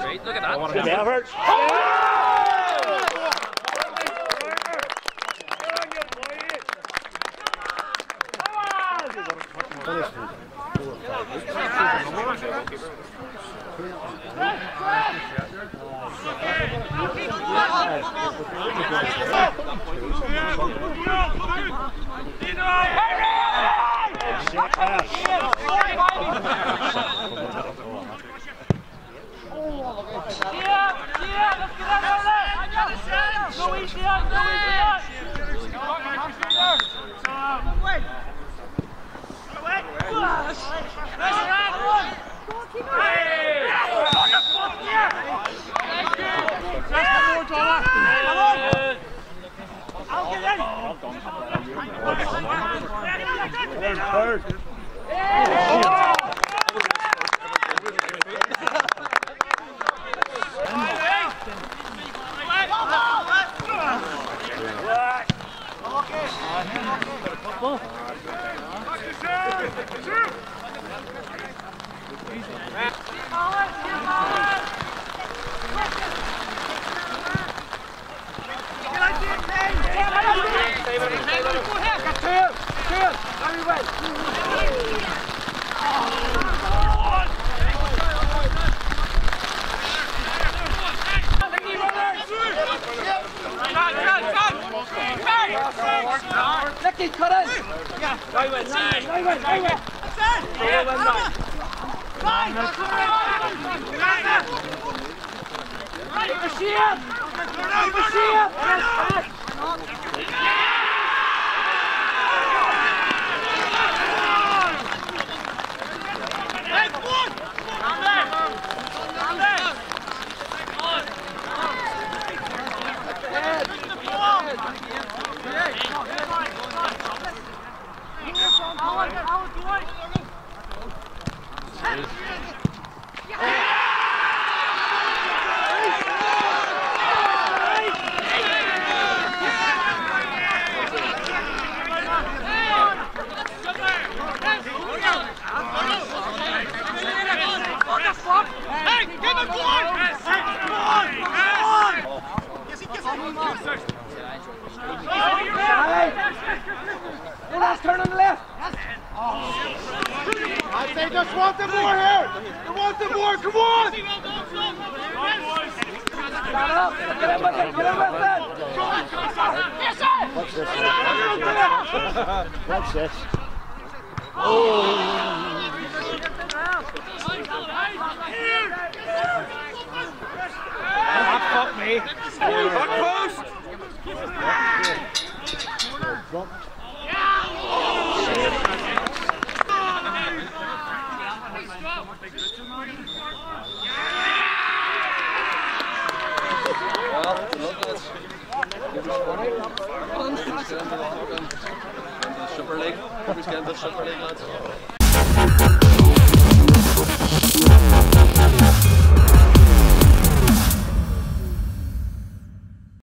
Great, look at that. Good effort. Alles, hier alles! Cheers! Cheers! Very well! Lekker, correct! Yeah, very well, very well, very well! That's it! Yeah, well done! Right, that's it! Right, that's it! Right, that's it! Right, that's it! Yes, come on! Yes, he gets it! Third. Last turn on the left. I say just want them more here. You want them more. Come on. Stand up. Get in with it. Get in with it. Watch this. Watch this. Fuck Super League. Who's getting the Super League, lads?